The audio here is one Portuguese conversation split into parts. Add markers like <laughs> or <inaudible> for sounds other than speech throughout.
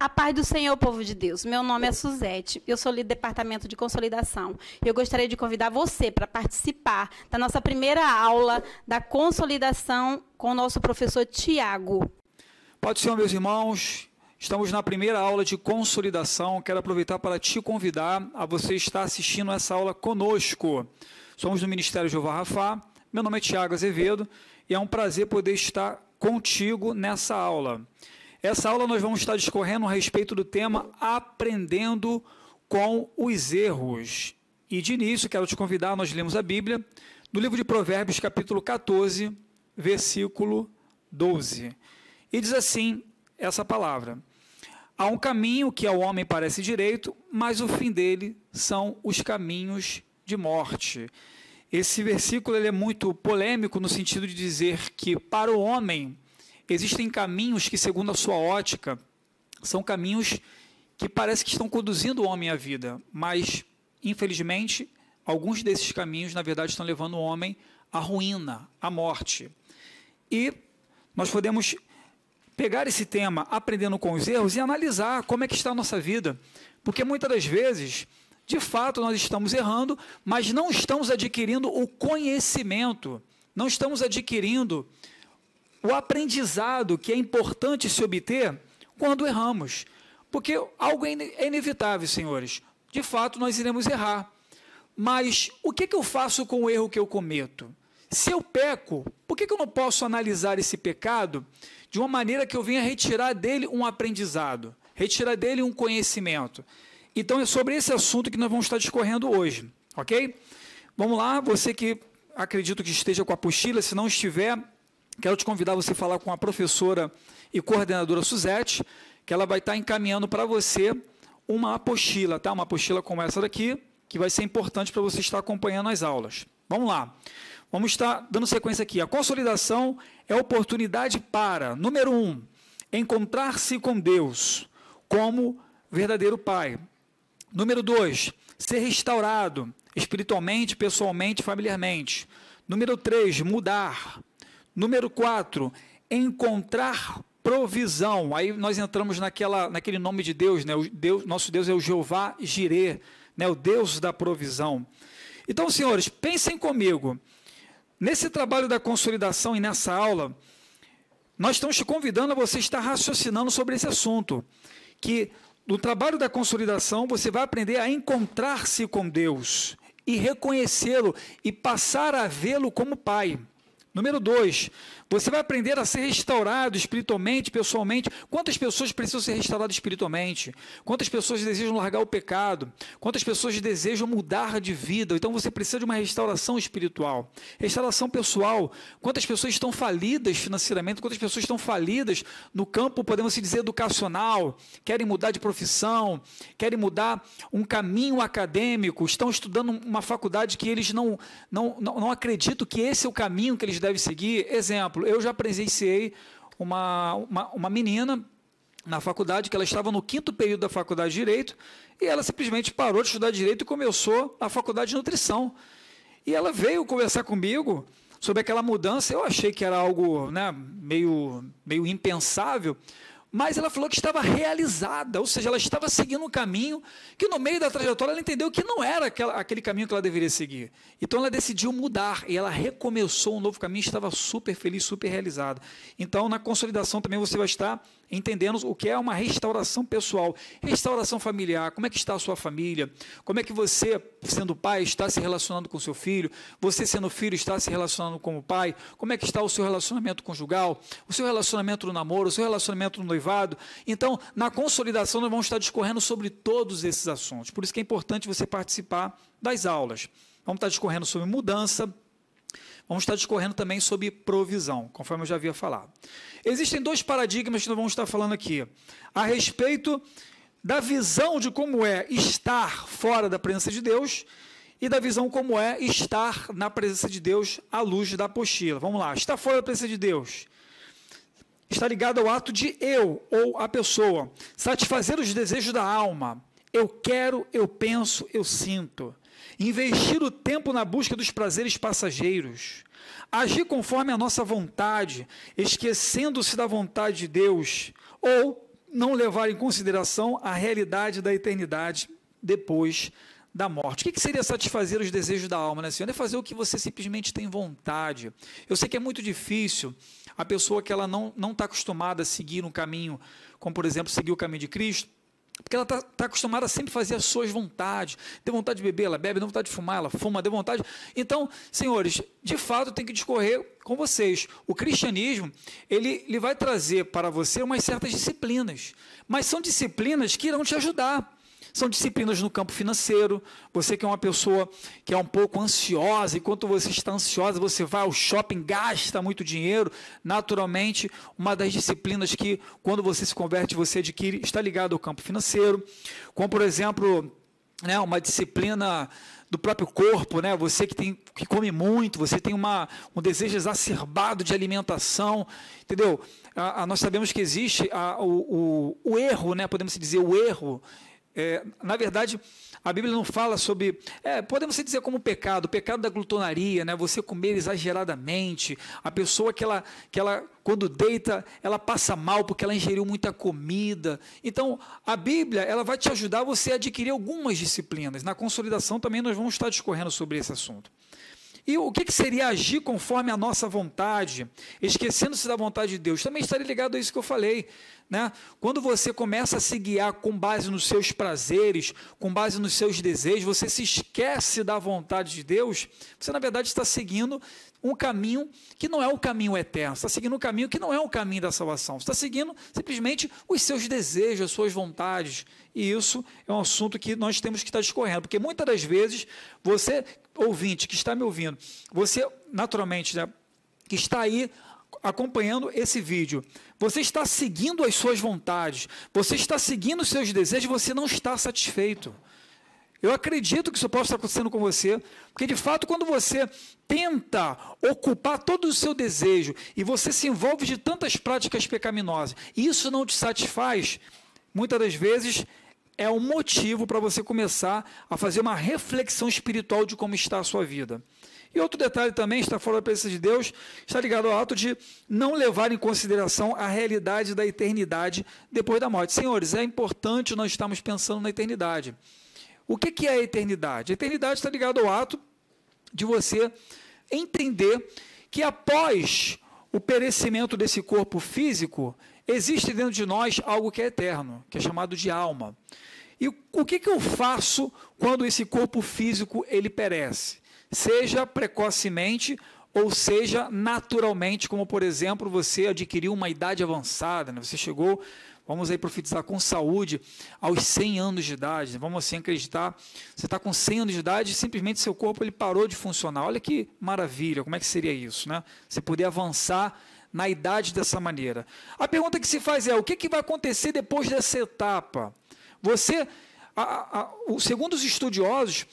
A paz do Senhor, povo de Deus. Meu nome é Suzete, eu sou líder do Departamento de Consolidação. Eu gostaria de convidar você para participar da nossa primeira aula da consolidação com o nosso professor Tiago. Pode ser, meus irmãos. Estamos na primeira aula de consolidação. Quero aproveitar para te convidar a você estar assistindo essa aula conosco. Somos do Ministério Jeová Rafá. Meu nome é Tiago Azevedo e é um prazer poder estar contigo nessa aula. Essa aula nós vamos estar discorrendo a respeito do tema Aprendendo com os Erros. E de início, quero te convidar, nós lemos a Bíblia, no livro de Provérbios, capítulo 14, versículo 12. E diz assim essa palavra: Há um caminho que ao homem parece direito, mas o fim dele são os caminhos de morte. Esse versículo ele é muito polêmico no sentido de dizer que para o homem existem caminhos que, segundo a sua ótica, são caminhos que parece que estão conduzindo o homem à vida, mas, infelizmente, alguns desses caminhos, na verdade, estão levando o homem à ruína, à morte. E nós podemos pegar esse tema, aprendendo com os erros, e analisar como é que está a nossa vida. Porque muitas das vezes, de fato, nós estamos errando, mas não estamos adquirindo o conhecimento, não estamos adquirindo o aprendizado que é importante se obter quando erramos. Porque algo é, é inevitável, senhores. De fato, nós iremos errar. Mas o que, que eu faço com o erro que eu cometo? Se eu peco, por que, que eu não posso analisar esse pecado de uma maneira que eu venha retirar dele um aprendizado, retirar dele um conhecimento? Então é sobre esse assunto que nós vamos estar discorrendo hoje, ok? Vamos lá, você que acredito que esteja com a apostila, se não estiver, Quero te convidar a você falar com a professora e coordenadora Suzete, que ela vai estar encaminhando para você uma apostila, tá? Uma apostila como essa daqui, que vai ser importante para você estar acompanhando as aulas. Vamos lá. Vamos estar dando sequência aqui. A consolidação é oportunidade para, número um, encontrar-se com Deus como verdadeiro Pai. Número dois, ser restaurado espiritualmente, pessoalmente, familiarmente. Número três, mudar. Número 4, encontrar provisão. Aí nós entramos naquela, naquele nome de Deus, né? O Deus, nosso Deus é o Jeová Jirê, né? o Deus da provisão. Então, senhores, pensem comigo. Nesse trabalho da consolidação e nessa aula, nós estamos te convidando a você estar raciocinando sobre esse assunto. Que no trabalho da consolidação você vai aprender a encontrar-se com Deus e reconhecê-lo e passar a vê-lo como Pai. Número dois, você vai aprender a ser restaurado espiritualmente, pessoalmente. Quantas pessoas precisam ser restauradas espiritualmente? Quantas pessoas desejam largar o pecado? Quantas pessoas desejam mudar de vida? Então você precisa de uma restauração espiritual. Restauração pessoal. Quantas pessoas estão falidas financeiramente? Quantas pessoas estão falidas no campo, podemos dizer, educacional? Querem mudar de profissão? Querem mudar um caminho acadêmico? Estão estudando uma faculdade que eles não, não, não, não acreditam que esse é o caminho que eles devem seguir? Exemplo exemplo, eu já presenciei uma, uma, uma menina na faculdade, que ela estava no quinto período da faculdade de Direito, e ela simplesmente parou de estudar Direito e começou a faculdade de Nutrição. E ela veio conversar comigo sobre aquela mudança, eu achei que era algo né, meio, meio impensável, mas ela falou que estava realizada, ou seja, ela estava seguindo um caminho que no meio da trajetória ela entendeu que não era aquela, aquele caminho que ela deveria seguir. Então ela decidiu mudar e ela recomeçou um novo caminho, estava super feliz, super realizada. Então na consolidação também você vai estar entendendo o que é uma restauração pessoal, restauração familiar, como é que está a sua família, como é que você, sendo pai, está se relacionando com seu filho, você sendo filho está se relacionando com o pai, como é que está o seu relacionamento conjugal, o seu relacionamento no namoro, o seu relacionamento no noivado. Então, na consolidação nós vamos estar discorrendo sobre todos esses assuntos. Por isso que é importante você participar das aulas. Vamos estar discorrendo sobre mudança, Vamos estar discorrendo também sobre provisão, conforme eu já havia falado. Existem dois paradigmas que nós vamos estar falando aqui a respeito da visão de como é estar fora da presença de Deus e da visão como é estar na presença de Deus à luz da apostila. Vamos lá, estar fora da presença de Deus está ligado ao ato de eu ou a pessoa satisfazer os desejos da alma. Eu quero, eu penso, eu sinto investir o tempo na busca dos prazeres passageiros, agir conforme a nossa vontade, esquecendo-se da vontade de Deus, ou não levar em consideração a realidade da eternidade depois da morte. O que, seria satisfazer os desejos da alma, né, Senhor? É fazer o que você simplesmente tem vontade. Eu sei que é muito difícil a pessoa que ela não está acostumada a seguir um caminho, como por exemplo, seguir o caminho de Cristo, porque ela está tá acostumada a sempre fazer as suas vontades. Deu vontade de beber, ela bebe, deu vontade de fumar, ela fuma, deu vontade. Então, senhores, de fato tem que discorrer com vocês. O cristianismo, ele, ele vai trazer para você umas certas disciplinas. Mas são disciplinas que irão te ajudar. São disciplinas no campo financeiro. Você que é uma pessoa que é um pouco ansiosa, enquanto você está ansiosa, você vai ao shopping, gasta muito dinheiro. Naturalmente, uma das disciplinas que, quando você se converte, você adquire, está ligado ao campo financeiro. Como, por exemplo, né, uma disciplina do próprio corpo, né? Você que tem que come muito, você tem uma, um desejo exacerbado de alimentação, entendeu? A, a, nós sabemos que existe a, o, o, o, erro, né? Podemos dizer o erro é, na verdade, a Bíblia não fala sobre, é, podemos dizer como pecado, o pecado da glutonaria, né? você comer exageradamente, a pessoa que ela, que ela, quando deita, ela passa mal porque ela ingeriu muita comida. Então, a Bíblia ela vai te ajudar você a adquirir algumas disciplinas. Na consolidação também nós vamos estar discorrendo sobre esse assunto. E o que, que seria agir conforme a nossa vontade, esquecendo-se da vontade de Deus? Também estaria ligado a isso que eu falei. Né? Quando você começa a se guiar com base nos seus prazeres, com base nos seus desejos, você se esquece da vontade de Deus, você na verdade está seguindo um caminho que não é o caminho eterno, está seguindo um caminho que não é o caminho da salvação, você está seguindo simplesmente os seus desejos, as suas vontades. E isso é um assunto que nós temos que estar discorrendo, porque muitas das vezes você, ouvinte, que está me ouvindo, você naturalmente, né, que está aí acompanhando esse vídeo, você está seguindo as suas vontades, você está seguindo os seus desejos, você não está satisfeito. Eu acredito que isso possa estar acontecendo com você, porque de fato, quando você tenta ocupar todo o seu desejo e você se envolve de tantas práticas pecaminosas, isso não te satisfaz, muitas das vezes é um motivo para você começar a fazer uma reflexão espiritual de como está a sua vida. E outro detalhe também, está fora da presença de Deus, está ligado ao ato de não levar em consideração a realidade da eternidade depois da morte. Senhores, é importante nós estarmos pensando na eternidade. O que, é a eternidade? A eternidade está ligado ao ato de você entender que após o perecimento desse corpo físico, existe dentro de nós algo que é eterno, que é chamado de alma. E o que, que eu faço quando esse corpo físico ele perece? seja precocemente ou seja naturalmente, como por exemplo você adquiriu uma idade avançada, né? você chegou, vamos aí profetizar com saúde aos 100 anos de idade, vamos assim acreditar, você está com 100 anos de idade e simplesmente seu corpo ele parou de funcionar, olha que maravilha, como é que seria isso, né? Você poder avançar na idade dessa maneira. A pergunta que se faz é, o que, que vai acontecer depois dessa etapa? Você, a, a, a, segundo os estudiosos,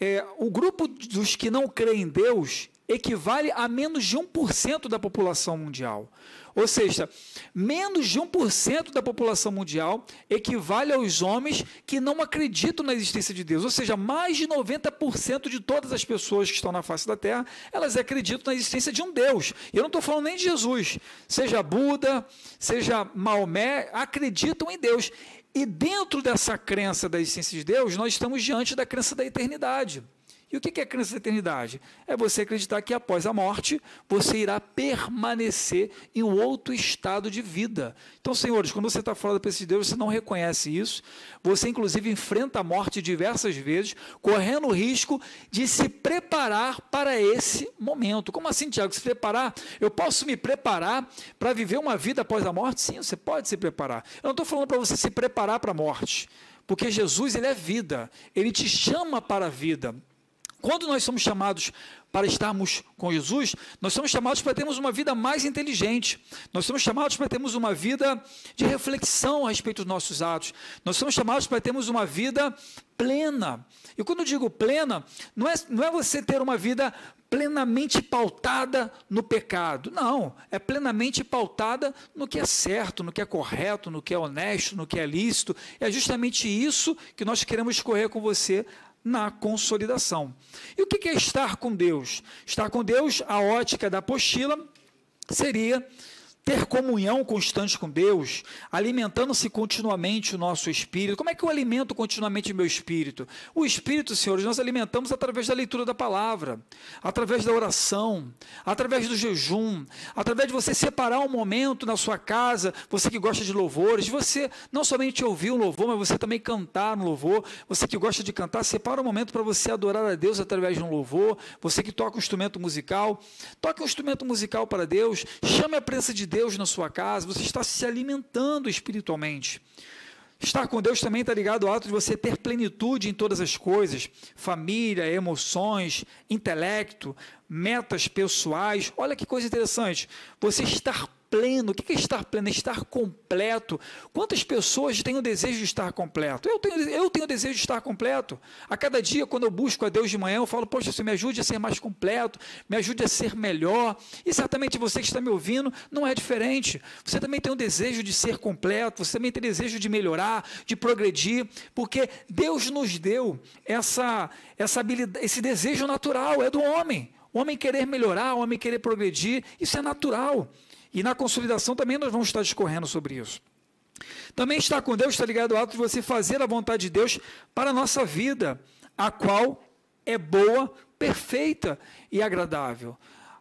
é, o grupo dos que não creem em Deus equivale a menos de 1% da população mundial. Ou seja, menos de 1% da população mundial equivale aos homens que não acreditam na existência de Deus. Ou seja, mais de 90% de todas as pessoas que estão na face da Terra, elas acreditam na existência de um Deus. E eu não estou falando nem de Jesus. Seja Buda, seja Maomé, acreditam em Deus. E dentro dessa crença da existência de Deus, nós estamos diante da crença da eternidade. E o que é crença da eternidade? É você acreditar que após a morte você irá permanecer em um outro estado de vida. Então, senhores, quando você está fora da presença de Deus, você não reconhece isso. Você, inclusive, enfrenta a morte diversas vezes, correndo o risco de se preparar para esse momento. Como assim, Tiago? Se preparar? Eu posso me preparar para viver uma vida após a morte? Sim, você pode se preparar. Eu não estou falando para você se preparar para a morte. Porque Jesus, ele é vida. Ele te chama para a vida. Quando nós somos chamados para estarmos com Jesus, nós somos chamados para termos uma vida mais inteligente. Nós somos chamados para termos uma vida de reflexão a respeito dos nossos atos. Nós somos chamados para termos uma vida plena. E quando eu digo plena, não é, não é você ter uma vida plenamente pautada no pecado. Não, é plenamente pautada no que é certo, no que é correto, no que é honesto, no que é lícito. É justamente isso que nós queremos escorrer com você na consolidação. E o que é estar com Deus? Estar com Deus, a ótica da apostila seria ter comunhão constante com Deus, alimentando-se continuamente o nosso espírito. Como é que eu alimento continuamente o meu espírito? O espírito, senhores, nós alimentamos através da leitura da palavra, através da oração, através do jejum, através de você separar um momento na sua casa, você que gosta de louvores, você não somente ouvir um louvor, mas você também cantar no louvor. Você que gosta de cantar, separa um momento para você adorar a Deus através de um louvor. Você que toca um instrumento musical, toque um instrumento musical para Deus, chame a presença de Deus na sua casa, você está se alimentando espiritualmente. Estar com Deus também está ligado ao ato de você ter plenitude em todas as coisas: família, emoções, intelecto, metas pessoais. Olha que coisa interessante. Você estar pleno. O que é estar pleno? É estar completo. Quantas pessoas têm o desejo de estar completo? Eu tenho, eu tenho o desejo de estar completo. A cada dia, quando eu busco a Deus de manhã, eu falo, poxa, Senhor, me ajude a ser mais completo, me ajude a ser melhor. E certamente você que está me ouvindo não é diferente. Você também tem o desejo de ser completo, você também tem o desejo de melhorar, de progredir, porque Deus nos deu essa, essa habilidade, esse desejo natural, é do homem. O homem querer melhorar, o homem querer progredir, isso é natural. E na consolidação também nós vamos estar discorrendo sobre isso. Também estar com Deus está ligado ao ato de você fazer a vontade de Deus para a nossa vida, a qual é boa, perfeita e agradável.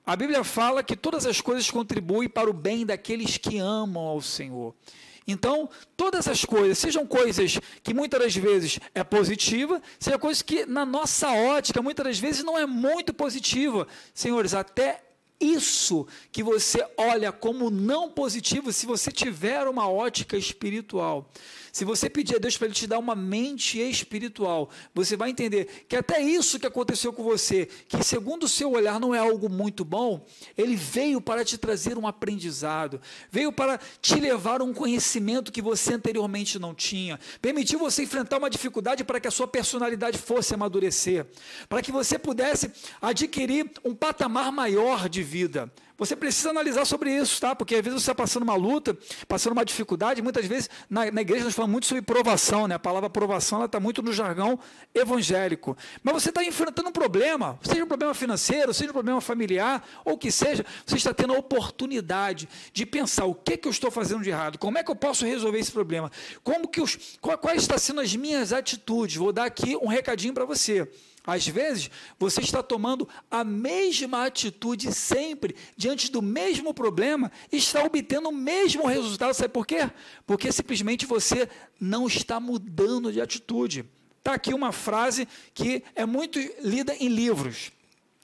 A Bíblia fala que todas as coisas contribuem para o bem daqueles que amam ao Senhor. Então, todas as coisas, sejam coisas que muitas das vezes é positiva, sejam coisas que na nossa ótica muitas das vezes não é muito positiva. Senhores, até isso que você olha como não positivo, se você tiver uma ótica espiritual, se você pedir a Deus para Ele te dar uma mente espiritual, você vai entender que até isso que aconteceu com você, que segundo o seu olhar não é algo muito bom, Ele veio para te trazer um aprendizado, veio para te levar um conhecimento que você anteriormente não tinha, permitiu você enfrentar uma dificuldade para que a sua personalidade fosse amadurecer, para que você pudesse adquirir um patamar maior de vida. Você precisa analisar sobre isso, tá? Porque às vezes você está passando uma luta, passando uma dificuldade, muitas vezes na, na igreja nós falamos muito sobre provação, né? A palavra provação está muito no jargão evangélico. Mas você está enfrentando um problema, seja um problema financeiro, seja um problema familiar, ou que seja, você está tendo a oportunidade de pensar o que, que eu estou fazendo de errado, como é que eu posso resolver esse problema, como que os, quais estão sendo as minhas atitudes. Vou dar aqui um recadinho para você. Às vezes, você está tomando a mesma atitude sempre, diante do mesmo problema, e está obtendo o mesmo resultado. Sabe por quê? Porque simplesmente você não está mudando de atitude. Está aqui uma frase que é muito lida em livros.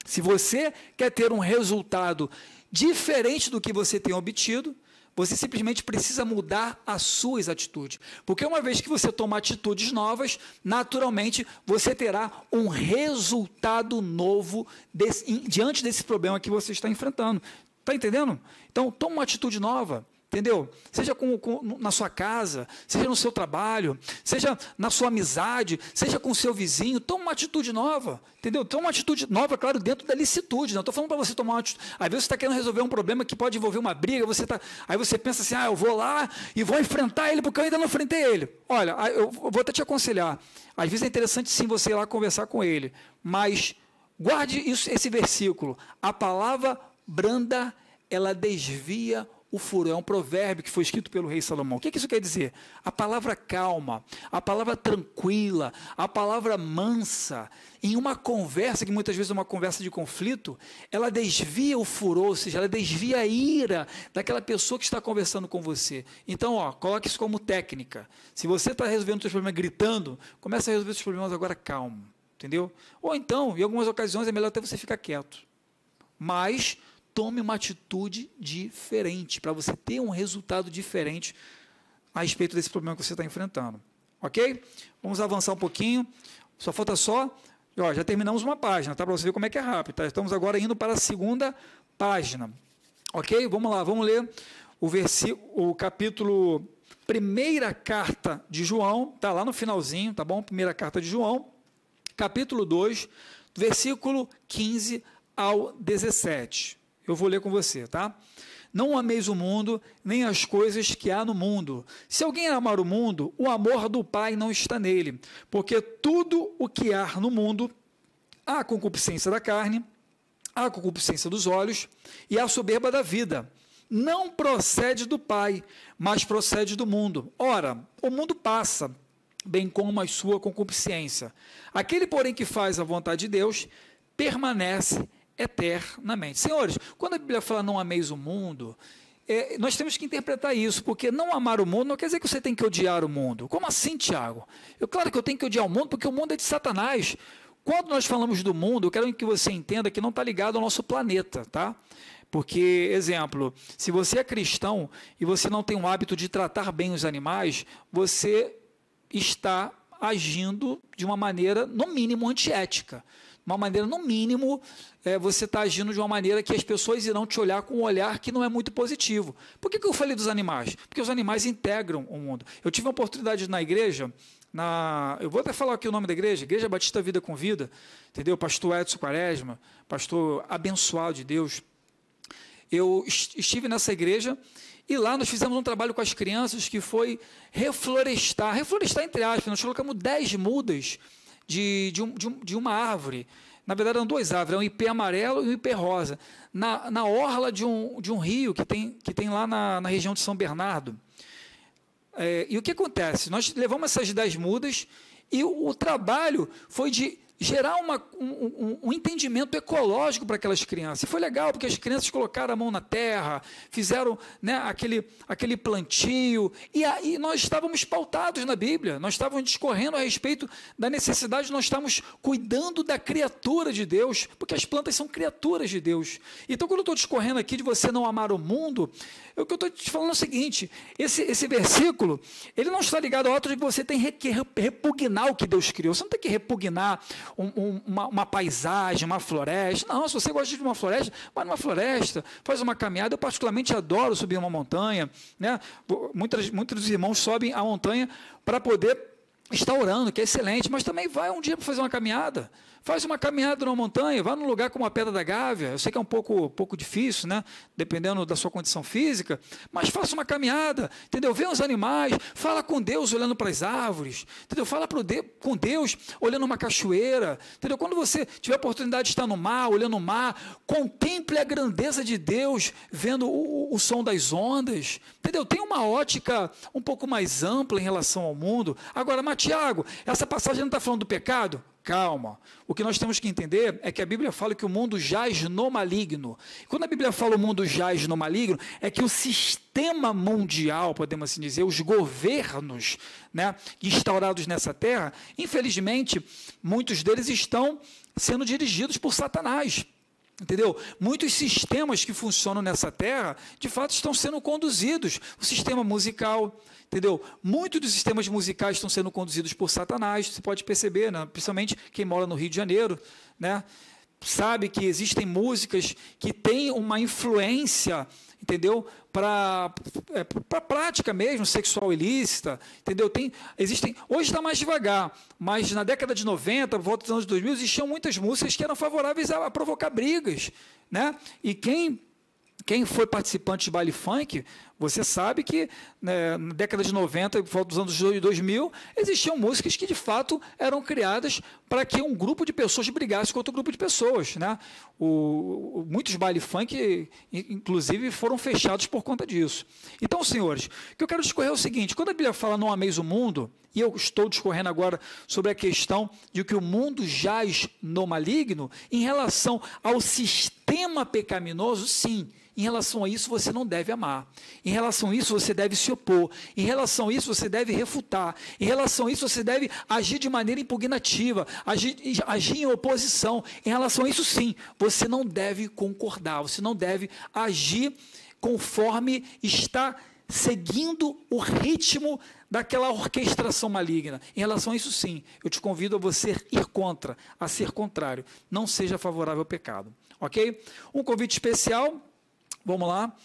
Se você quer ter um resultado diferente do que você tem obtido, você simplesmente precisa mudar as suas atitudes. Porque uma vez que você toma atitudes novas, naturalmente você terá um resultado novo desse, diante desse problema que você está enfrentando. Está entendendo? Então, toma uma atitude nova. Entendeu? Seja com, com, na sua casa, seja no seu trabalho, seja na sua amizade, seja com o seu vizinho, toma uma atitude nova. Entendeu? Toma uma atitude nova, claro, dentro da licitude. Não estou falando para você tomar uma atitude. Às vezes você está querendo resolver um problema que pode envolver uma briga, você tá, aí você pensa assim, ah, eu vou lá e vou enfrentar ele porque eu ainda não enfrentei ele. Olha, eu vou até te aconselhar. Às vezes é interessante sim você ir lá conversar com ele, mas guarde isso, esse versículo. A palavra branda, ela desvia o furo. É um provérbio que foi escrito pelo rei Salomão. O que, que isso quer dizer? A palavra calma, a palavra tranquila, a palavra mansa, em uma conversa, que muitas vezes é uma conversa de conflito, ela desvia o furor, ou seja, ela desvia a ira daquela pessoa que está conversando com você. Então, ó, coloque isso como técnica. Se você está resolvendo os seus problemas gritando, comece a resolver os seus problemas agora calmo. Entendeu? Ou então, em algumas ocasiões, é melhor até você ficar quieto. Mas tome uma atitude diferente, para você ter um resultado diferente a respeito desse problema que você está enfrentando. Ok? Vamos avançar um pouquinho. Só falta só. Ó, já terminamos uma página, tá? Para você ver como é que é rápido. Tá? Estamos agora indo para a segunda página. Ok? Vamos lá, vamos ler o versículo, o capítulo, primeira carta de João, tá lá no finalzinho, tá bom? Primeira carta de João, capítulo 2, versículo 15 ao 17. Eu vou ler com você, tá? Não ameis o mundo, nem as coisas que há no mundo. Se alguém amar o mundo, o amor do Pai não está nele. Porque tudo o que há no mundo, há concupiscência da carne, há concupiscência dos olhos e a soberba da vida, não procede do Pai, mas procede do mundo. Ora, o mundo passa, bem como a sua concupiscência. Aquele, porém, que faz a vontade de Deus, permanece eternamente. Senhores, quando a Bíblia fala não ameis o mundo, é, nós temos que interpretar isso, porque não amar o mundo não quer dizer que você tem que odiar o mundo. Como assim, Tiago? Eu, claro que eu tenho que odiar o mundo, porque o mundo é de Satanás. Quando nós falamos do mundo, eu quero que você entenda que não está ligado ao nosso planeta, tá? Porque, exemplo, se você é cristão e você não tem o hábito de tratar bem os animais, você está agindo de uma maneira, no mínimo, antiética. Uma maneira, no mínimo, é, você está agindo de uma maneira que as pessoas irão te olhar com um olhar que não é muito positivo. Por que, que eu falei dos animais? Porque os animais integram o mundo. Eu tive a oportunidade na igreja, na, eu vou até falar aqui o nome da igreja, Igreja Batista Vida com Vida, entendeu? Pastor Edson Quaresma, pastor abençoado de Deus, eu estive nessa igreja e lá nós fizemos um trabalho com as crianças que foi reflorestar, reflorestar entre aspas, nós colocamos 10 mudas de, de, um, de, um, de uma árvore, na verdade eram duas árvores, um ipê amarelo e um ipê rosa, na, na orla de um, de um rio que tem, que tem lá na, na região de São Bernardo. É, e o que acontece? Nós levamos essas 10 mudas e o, o trabalho foi de gerar uma, um, um, um, entendimento ecológico para aquelas crianças. E foi legal, porque as crianças colocaram a mão na terra, fizeram né, aquele, aquele plantio, e aí nós estávamos pautados na Bíblia, nós estávamos discorrendo a respeito da necessidade de nós estarmos cuidando da criatura de Deus, porque as plantas são criaturas de Deus. Então, quando eu estou discorrendo aqui de você não amar o mundo, o que eu estou te falando é o seguinte: esse, esse versículo, ele não está ligado ao ato de que você tem que repugnar o que Deus criou. Você não tem que repugnar um, um, uma, uma, paisagem, uma floresta. Não, se você gosta de uma floresta, vai numa floresta, faz uma caminhada. Eu particularmente adoro subir uma montanha. Né? Muitos, muitos irmãos sobem a montanha para poder estar orando, que é excelente, mas também vai um dia para fazer uma caminhada. Faz uma caminhada na montanha, vá num lugar como a Pedra da Gávea. Eu sei que é um pouco, pouco difícil, né? Dependendo da sua condição física, mas faça uma caminhada, entendeu? Vê os animais, fala com Deus olhando para as árvores, entendeu? Fala de, com Deus olhando uma cachoeira, entendeu? Quando você tiver a oportunidade de estar no mar, olhando o mar, contemple a grandeza de Deus, vendo o, o som das ondas, entendeu? Tem uma ótica um pouco mais ampla em relação ao mundo. Agora, Matiago, essa passagem não está falando do pecado? Calma. O que nós temos que entender é que a Bíblia fala que o mundo jaz no maligno. Quando a Bíblia fala o mundo jaz no maligno, é que o sistema mundial, podemos assim dizer, os governos né, instaurados nessa terra, infelizmente, muitos deles estão sendo dirigidos por Satanás. Entendeu? Muitos sistemas que funcionam nessa terra, de fato, estão sendo conduzidos. O sistema musical, entendeu? Muitos dos sistemas musicais estão sendo conduzidos por Satanás, você pode perceber, né? principalmente quem mora no Rio de Janeiro, né? sabe que existem músicas que têm uma influência, entendeu? Para é, prática mesmo, sexual ilícita, entendeu? Tem, existem, hoje está mais devagar, mas na década de 90, volta dos anos 2000, existiam muitas músicas que eram favoráveis a, a provocar brigas, né? E quem quem foi participante de baile funk, você sabe que né, na década de 90, por volta dos anos 2000, existiam músicas que de fato eram criadas para que um grupo de pessoas brigasse com outro grupo de pessoas. Né? O, muitos baile funk, inclusive, foram fechados por conta disso. Então, senhores, o que eu quero discorrer é o seguinte: quando a Bíblia fala não ameis o mundo, e eu estou discorrendo agora sobre a questão de que o mundo jaz no maligno, em relação ao sistema pecaminoso, sim em relação a isso, você não deve amar. Em relação a isso, você deve se opor. Em relação a isso, você deve refutar. Em relação a isso, você deve agir de maneira impugnativa, agir, agir em oposição. Em relação a isso, sim, você não deve concordar, você não deve agir conforme está seguindo o ritmo daquela orquestração maligna. Em relação a isso, sim, eu te convido a você ir contra, a ser contrário. Não seja favorável ao pecado. Ok? Um convite especial Vamos lá.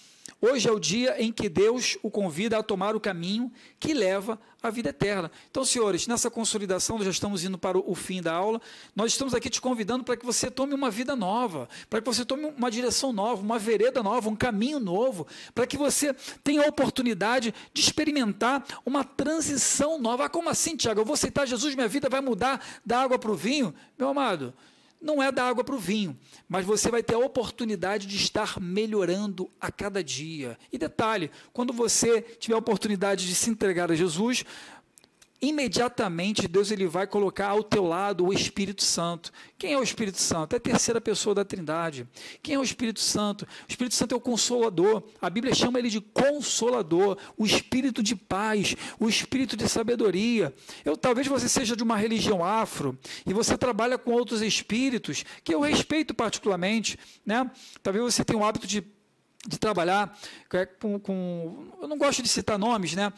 Hoje é o dia em que Deus o convida a tomar o caminho que leva à vida eterna. Então, senhores, nessa consolidação, nós já estamos indo para o fim da aula. Nós estamos aqui te convidando para que você tome uma vida nova, para que você tome uma direção nova, uma vereda nova, um caminho novo, para que você tenha a oportunidade de experimentar uma transição nova. Ah, como assim, Tiago? Eu vou aceitar Jesus, minha vida vai mudar da água para o vinho? Meu amado, não é da água para o vinho, mas você vai ter a oportunidade de estar melhorando a cada dia. E detalhe, quando você tiver a oportunidade de se entregar a Jesus, imediatamente Deus ele vai colocar ao teu lado o Espírito Santo. Quem é o Espírito Santo? É a terceira pessoa da Trindade. Quem é o Espírito Santo? O Espírito Santo é o consolador. A Bíblia chama ele de consolador, o espírito de paz, o espírito de sabedoria. Eu talvez você seja de uma religião afro e você trabalha com outros espíritos que eu respeito particularmente, né? Talvez você tenha o hábito de de trabalhar com, com, eu não gosto de citar nomes, né?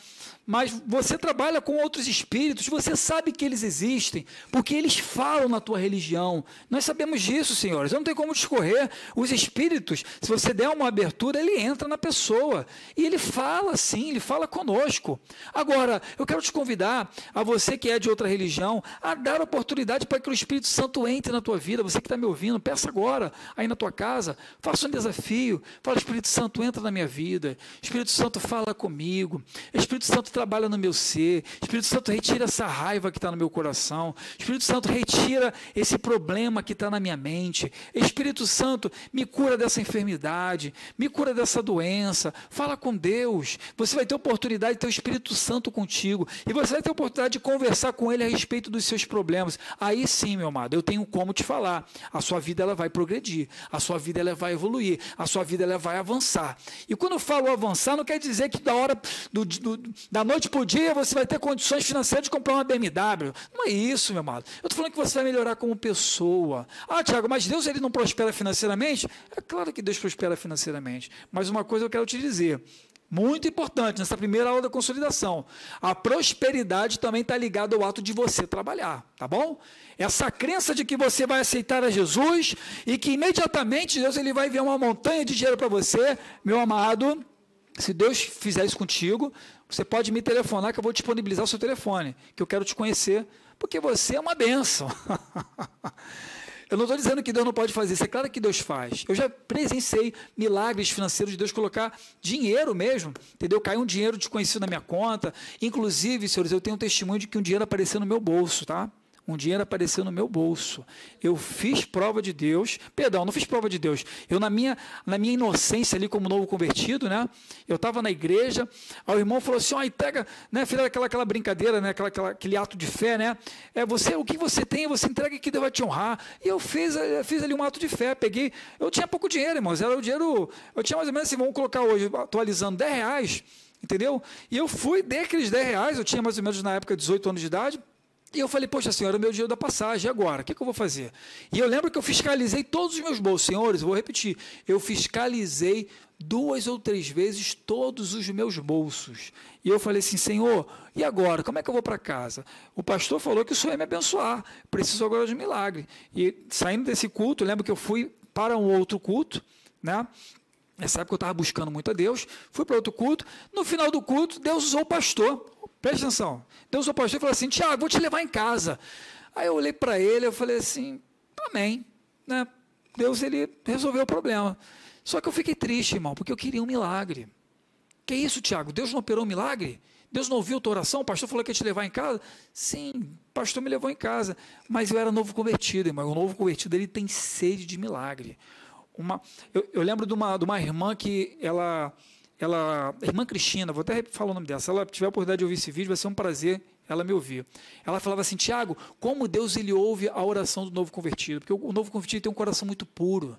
Mas você trabalha com outros espíritos, você sabe que eles existem, porque eles falam na tua religião. Nós sabemos disso, senhores. Não tem como discorrer. Os espíritos, se você der uma abertura, ele entra na pessoa e ele fala sim, ele fala conosco. Agora, eu quero te convidar a você que é de outra religião a dar oportunidade para que o Espírito Santo entre na tua vida. Você que está me ouvindo, peça agora aí na tua casa, faça um desafio, fala Espírito Santo entra na minha vida, Espírito Santo fala comigo, Espírito Santo trabalha no meu ser. Espírito Santo, retira essa raiva que está no meu coração. Espírito Santo, retira esse problema que está na minha mente. Espírito Santo, me cura dessa enfermidade, me cura dessa doença. Fala com Deus. Você vai ter oportunidade de ter o Espírito Santo contigo. E você vai ter oportunidade de conversar com Ele a respeito dos seus problemas. Aí sim, meu amado, eu tenho como te falar. A sua vida ela vai progredir. A sua vida ela vai evoluir. A sua vida ela vai avançar. E quando eu falo avançar, não quer dizer que da hora do, do, da noite para o dia você vai ter condições financeiras de comprar uma BMW. Não é isso, meu amado. Eu estou falando que você vai melhorar como pessoa. Ah, Tiago, mas Deus ele não prospera financeiramente? É claro que Deus prospera financeiramente. Mas uma coisa eu quero te dizer. Muito importante nessa primeira aula da consolidação. A prosperidade também está ligada ao ato de você trabalhar, tá bom? Essa crença de que você vai aceitar a Jesus e que imediatamente Deus ele vai enviar uma montanha de dinheiro para você, meu amado. Se Deus fizer isso contigo, você pode me telefonar que eu vou disponibilizar o seu telefone, que eu quero te conhecer, porque você é uma benção. <laughs> eu não estou dizendo que Deus não pode fazer isso, é claro que Deus faz. Eu já presenciei milagres financeiros de Deus colocar dinheiro mesmo, entendeu? Caiu um dinheiro desconhecido na minha conta. Inclusive, senhores, eu tenho um testemunho de que um dinheiro apareceu no meu bolso, tá? Um dinheiro apareceu no meu bolso. Eu fiz prova de Deus, perdão, não fiz prova de Deus. Eu, na minha, na minha inocência ali, como novo convertido, né? Eu estava na igreja, aí o irmão falou assim: ó, oh, entrega, né? Fiz aquela, aquela brincadeira, né? Aquela, aquela, aquele ato de fé, né? É, você, o que você tem, você entrega que Deus vai te honrar. E eu fiz, eu fiz ali um ato de fé, peguei. Eu tinha pouco dinheiro, irmãos, era o dinheiro. Eu tinha mais ou menos assim, vamos colocar hoje, atualizando 10 reais, entendeu? E eu fui, dei aqueles 10 reais, eu tinha mais ou menos na época 18 anos de idade. E eu falei, poxa senhora, o meu dinheiro da passagem, agora? O que, que, eu vou fazer? E eu lembro que eu fiscalizei todos os meus bolsos. Senhores, vou repetir. Eu fiscalizei duas ou três vezes todos os meus bolsos. E eu falei assim, Senhor, e agora? Como é que eu vou para casa? O pastor falou que o Senhor ia me abençoar. Preciso agora de um milagre. E saindo desse culto, lembro que eu fui para um outro culto, né? Nessa época eu estava buscando muito a Deus, fui para outro culto. No final do culto, Deus usou o pastor. Preste atenção. Deus usou o e falou assim: Tiago, vou te levar em casa. Aí eu olhei para ele, eu falei assim: Amém. Né? Deus ele resolveu o problema. Só que eu fiquei triste, irmão, porque eu queria um milagre. Que isso, Tiago? Deus não operou um milagre? Deus não ouviu tua oração? O pastor falou que ia te levar em casa? Sim, o pastor me levou em casa. Mas eu era novo convertido, irmão. O novo convertido ele tem sede de milagre uma, eu, eu, lembro de uma, de uma irmã que ela, ela, irmã Cristina, vou até falar o nome dela, se ela tiver a oportunidade de ouvir esse vídeo, vai ser um prazer ela me ouvir. Ela falava assim, Tiago, como Deus ele ouve a oração do novo convertido? Porque o novo convertido tem um coração muito puro.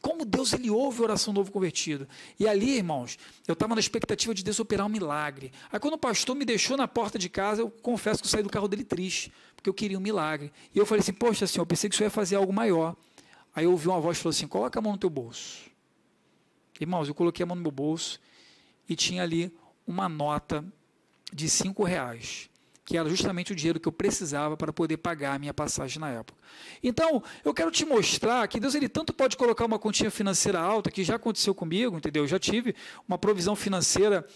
Como Deus ele ouve a oração do novo convertido? E ali, irmãos, eu estava na expectativa de Deus operar um milagre. Aí quando o pastor me deixou na porta de casa, eu confesso que eu saí do carro dele triste, porque eu queria um milagre. E eu falei assim, poxa senhor, eu pensei que o senhor ia fazer algo maior. Aí eu ouvi uma voz que falou assim: coloca a mão no teu bolso. Irmãos, eu coloquei a mão no meu bolso e tinha ali uma nota de cinco reais, que era justamente o dinheiro que eu precisava para poder pagar a minha passagem na época. Então, eu quero te mostrar que Deus ele tanto pode colocar uma continha financeira alta, que já aconteceu comigo, entendeu? Eu já tive uma provisão financeira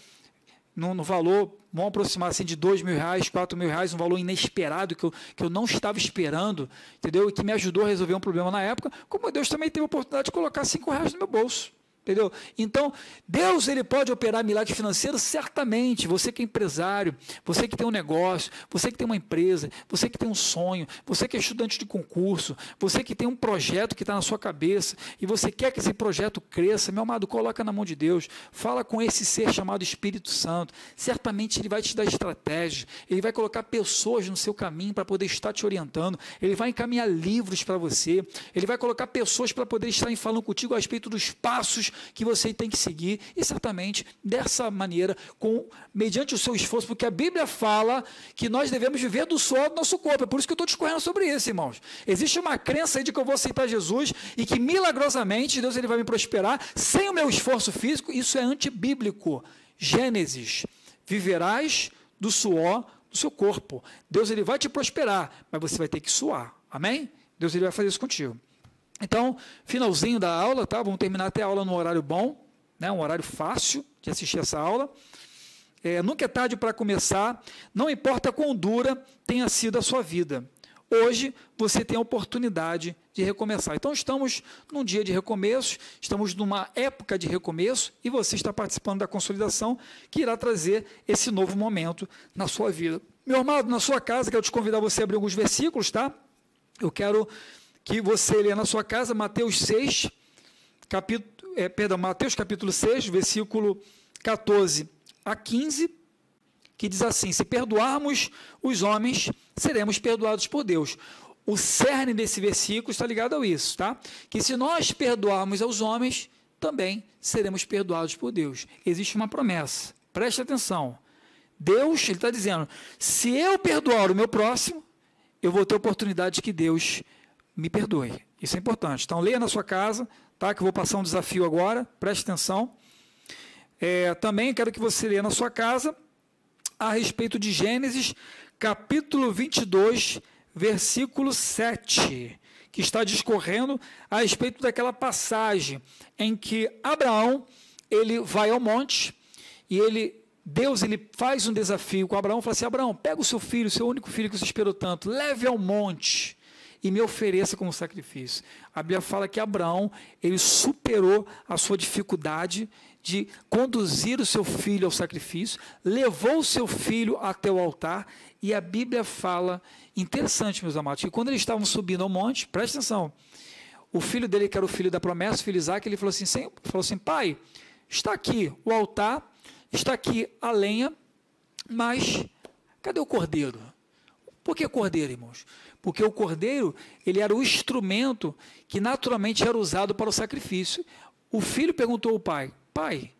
no, no, valor, vão aproximar assim de dois mil reais, quatro mil reais, um valor inesperado que eu, que eu não estava esperando, entendeu? E que me ajudou a resolver um problema na época, como Deus também teve a oportunidade de colocar cinco reais no meu bolso. Entendeu? Então, Deus ele pode operar milagre financeiro certamente. Você que é empresário, você que tem um negócio, você que tem uma empresa, você que tem um sonho, você que é estudante de concurso, você que tem um projeto que está na sua cabeça e você quer que esse projeto cresça, meu amado, coloca na mão de Deus. Fala com esse ser chamado Espírito Santo. Certamente ele vai te dar estratégia, ele vai colocar pessoas no seu caminho para poder estar te orientando, ele vai encaminhar livros para você, ele vai colocar pessoas para poder estar falando contigo a respeito dos passos que você tem que seguir e certamente dessa maneira, com mediante o seu esforço, porque a Bíblia fala que nós devemos viver do suor do nosso corpo. É por isso que eu estou discorrendo sobre isso, irmãos. Existe uma crença aí de que eu vou aceitar Jesus e que milagrosamente Deus ele vai me prosperar sem o meu esforço físico. Isso é antibíblico. Gênesis: viverás do suor do seu corpo. Deus ele vai te prosperar, mas você vai ter que suar. Amém? Deus ele vai fazer isso contigo. Então, finalzinho da aula, tá? Vamos terminar até a aula no horário bom, né? um horário fácil de assistir essa aula. É, nunca é tarde para começar, não importa quão dura tenha sido a sua vida. Hoje você tem a oportunidade de recomeçar. Então estamos num dia de recomeço, estamos numa época de recomeço e você está participando da consolidação que irá trazer esse novo momento na sua vida. Meu amado, na sua casa, quero te convidar você a abrir alguns versículos, tá? Eu quero que você lê na sua casa Mateus 6, capítulo, é, perdão, Mateus capítulo 6, versículo 14 a 15, que diz assim: Se perdoarmos os homens, seremos perdoados por Deus. O cerne desse versículo está ligado a isso, tá? Que se nós perdoarmos aos homens, também seremos perdoados por Deus. Existe uma promessa. Preste atenção. Deus, ele está dizendo: se eu perdoar o meu próximo, eu vou ter oportunidade que Deus me perdoe. Isso é importante. Então, leia na sua casa, tá? que eu vou passar um desafio agora, preste atenção. É, também quero que você leia na sua casa a respeito de Gênesis, capítulo 22, versículo 7, que está discorrendo a respeito daquela passagem em que Abraão ele vai ao monte e ele Deus ele faz um desafio com Abraão, fala assim: Abraão, pega o seu filho, seu único filho que você esperou tanto, leve ao monte e me ofereça como sacrifício. A Bíblia fala que Abraão, ele superou a sua dificuldade de conduzir o seu filho ao sacrifício, levou o seu filho até o altar, e a Bíblia fala, interessante, meus amados, que quando eles estavam subindo ao monte, presta atenção, o filho dele, que era o filho da promessa, o filho Isaac, ele falou assim, falou assim, pai, está aqui o altar, está aqui a lenha, mas cadê o cordeiro? Por que cordeiro, irmãos? porque o cordeiro ele era o instrumento que naturalmente era usado para o sacrifício. O filho perguntou ao pai: Pai,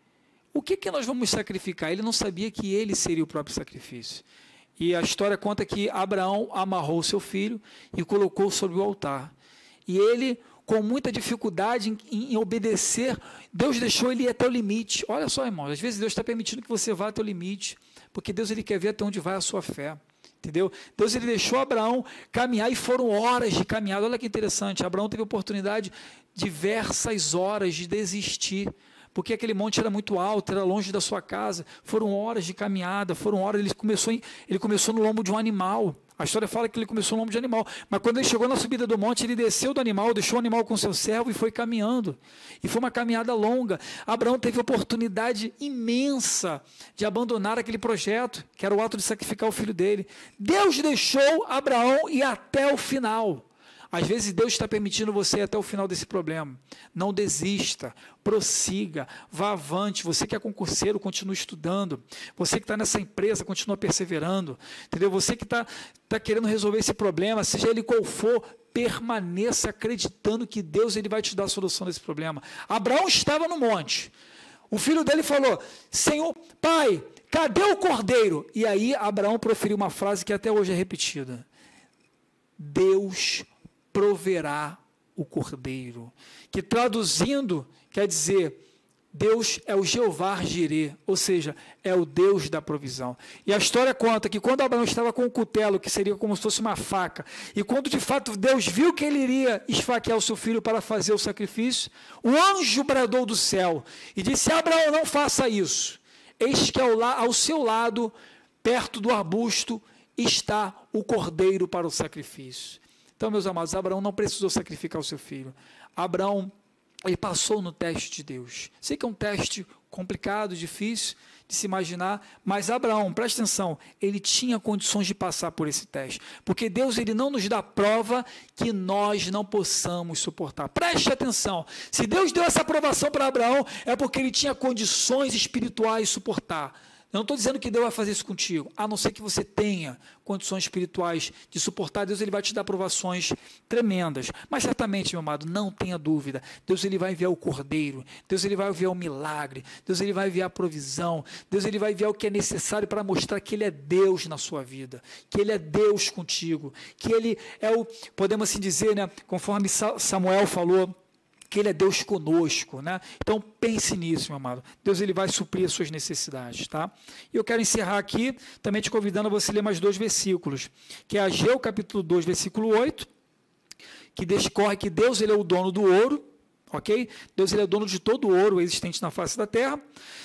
o que, que nós vamos sacrificar? Ele não sabia que ele seria o próprio sacrifício. E a história conta que Abraão amarrou seu filho e colocou sobre o altar. E ele, com muita dificuldade em, em obedecer, Deus deixou ele ir até o limite. Olha só, irmão, às vezes Deus está permitindo que você vá até o limite, porque Deus ele quer ver até onde vai a sua fé. Entendeu? Deus ele deixou Abraão caminhar e foram horas de caminhada. Olha que interessante. Abraão teve oportunidade diversas horas de desistir, porque aquele monte era muito alto, era longe da sua casa. Foram horas de caminhada, foram horas. Ele começou, em, ele começou no lombo de um animal. A história fala que ele começou no lombo de animal. Mas quando ele chegou na subida do monte, ele desceu do animal, deixou o animal com seu servo e foi caminhando. E foi uma caminhada longa. Abraão teve oportunidade imensa de abandonar aquele projeto, que era o ato de sacrificar o filho dele. Deus deixou Abraão ir até o final. Às vezes Deus está permitindo você até o final desse problema. Não desista, prossiga, vá avante. Você que é concurseiro, continue estudando. Você que está nessa empresa, continua perseverando. Entendeu? Você que está tá querendo resolver esse problema, seja ele qual for, permaneça acreditando que Deus ele vai te dar a solução desse problema. Abraão estava no monte. O filho dele falou: Senhor, pai, cadê o cordeiro? E aí Abraão proferiu uma frase que até hoje é repetida: Deus proverá o cordeiro. Que traduzindo quer dizer Deus é o Jeová Jirê, ou seja, é o Deus da provisão. E a história conta que quando Abraão estava com o cutelo, que seria como se fosse uma faca, e quando de fato Deus viu que ele iria esfaquear o seu filho para fazer o sacrifício, um anjo bradou do céu e disse: Abraão, não faça isso. Eis que ao, ao seu lado, perto do arbusto, está o cordeiro para o sacrifício. Então, meus amados, Abraão não precisou sacrificar o seu filho. Abraão ele passou no teste de Deus. Sei que é um teste complicado, difícil de se imaginar, mas Abraão, presta atenção, ele tinha condições de passar por esse teste, porque Deus ele não nos dá prova que nós não possamos suportar. Preste atenção. Se Deus deu essa aprovação para Abraão, é porque ele tinha condições espirituais de suportar. Eu não estou dizendo que Deus vai fazer isso contigo, a não ser que você tenha condições espirituais de suportar. Deus ele vai te dar provações tremendas. Mas certamente, meu amado, não tenha dúvida. Deus ele vai enviar o cordeiro. Deus ele vai enviar o milagre. Deus ele vai enviar a provisão. Deus ele vai enviar o que é necessário para mostrar que ele é Deus na sua vida, que ele é Deus contigo, que ele é o, podemos assim dizer, né, conforme Samuel falou, que Ele é Deus conosco, né? Então pense nisso, meu amado. Deus ele vai suprir as suas necessidades, tá? E eu quero encerrar aqui também te convidando a você ler mais dois versículos, que é Ageu capítulo 2, versículo 8, que descorre que Deus ele é o dono do ouro, ok? Deus ele é dono de todo o ouro existente na face da terra.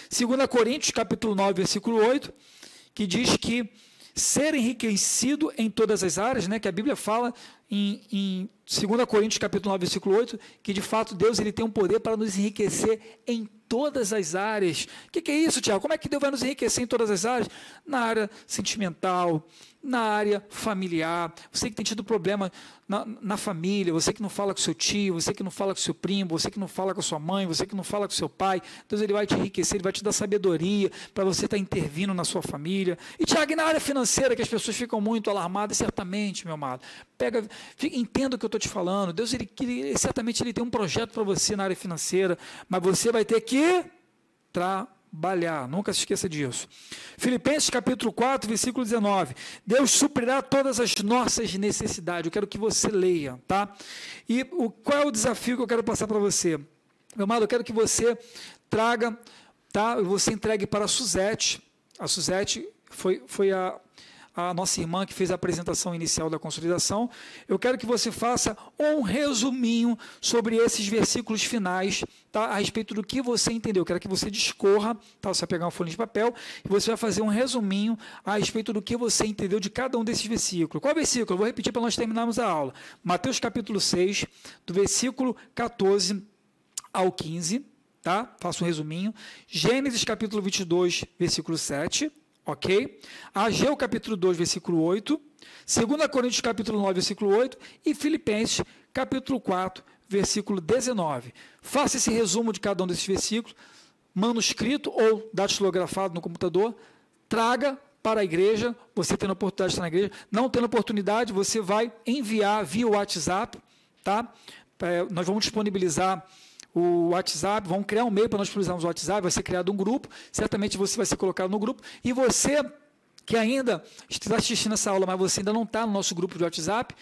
2 Coríntios capítulo 9, versículo 8, que diz que ser enriquecido em todas as áreas, né, que a Bíblia fala em, em 2 Coríntios capítulo 9, versículo 8, que de fato Deus ele tem um poder para nos enriquecer em todas as áreas. O que, que, é isso, Tiago? Como é que Deus vai nos enriquecer em todas as áreas? Na área sentimental, na área familiar. Você que tem tido problema na, na, família, você que não fala com seu tio, você que não fala com seu primo, você que não fala com sua mãe, você que não fala com seu pai. Deus ele vai te enriquecer, ele vai te dar sabedoria para você estar tá intervindo na sua família. E, Tiago, na área financeira, que as pessoas ficam muito alarmadas, certamente, meu amado. Pega, entenda o que eu estou te falando. Deus, ele, ele, certamente, ele tem um projeto para você na área financeira, mas você vai ter que trabalhar. Nunca se esqueça disso. Filipenses capítulo 4, versículo 19. Deus suprirá todas as nossas necessidades. Eu quero que você leia, tá? E o, qual é o desafio que eu quero passar para você? Meu amado, eu quero que você traga, tá? Você entregue para a Suzete. A Suzete foi, foi a, a nossa irmã que fez a apresentação inicial da consolidação, eu quero que você faça um resuminho sobre esses versículos finais, tá? a respeito do que você entendeu. Eu quero que você discorra, tá? você vai pegar uma folha de papel e você vai fazer um resuminho a respeito do que você entendeu de cada um desses versículos. Qual versículo? Eu vou repetir para nós terminarmos a aula. Mateus capítulo 6, do versículo 14 ao 15, tá? Faço um resuminho. Gênesis capítulo 22, versículo 7 ok? Ageu capítulo 2, versículo 8, 2 Coríntios capítulo 9, versículo 8 e Filipenses capítulo 4, versículo 19. Faça esse resumo de cada um desses versículos, manuscrito ou datilografado no computador, traga para a igreja, você tendo oportunidade de estar na igreja, não tendo oportunidade, você vai enviar via WhatsApp, tá? É, nós vamos disponibilizar o WhatsApp, vamos criar um meio para nós utilizarmos o WhatsApp, vai ser criado um grupo, certamente você vai ser colocado no grupo, e você que ainda está assistindo essa aula, mas você ainda não está no nosso grupo de WhatsApp,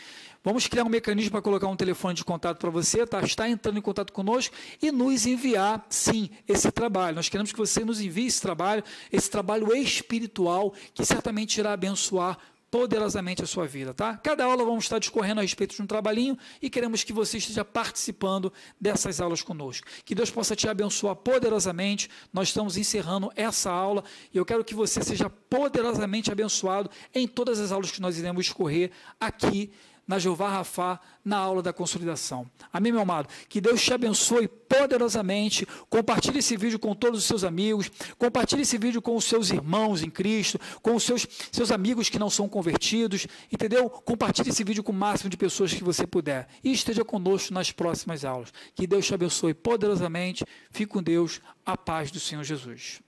vamos criar um mecanismo para colocar um telefone de contato para você, tá? está entrando em contato conosco e nos enviar, sim, esse trabalho. Nós queremos que você nos envie esse trabalho, esse trabalho espiritual, que certamente irá abençoar poderosamente a sua vida, tá? Cada aula vamos estar discorrendo a respeito de um trabalhinho e queremos que você esteja participando dessas aulas conosco. Que Deus possa te abençoar poderosamente. Nós estamos encerrando essa aula e eu quero que você seja poderosamente abençoado em todas as aulas que nós iremos discorrer aqui na Jeová Rafá, na aula da consolidação. Amém, meu amado? Que Deus te abençoe poderosamente. Compartilhe esse vídeo com todos os seus amigos. Compartilhe esse vídeo com os seus irmãos em Cristo, com os seus, seus amigos que não são convertidos. Entendeu? Compartilhe esse vídeo com o máximo de pessoas que você puder. E esteja conosco nas próximas aulas. Que Deus te abençoe poderosamente. Fique com Deus. A paz do Senhor Jesus.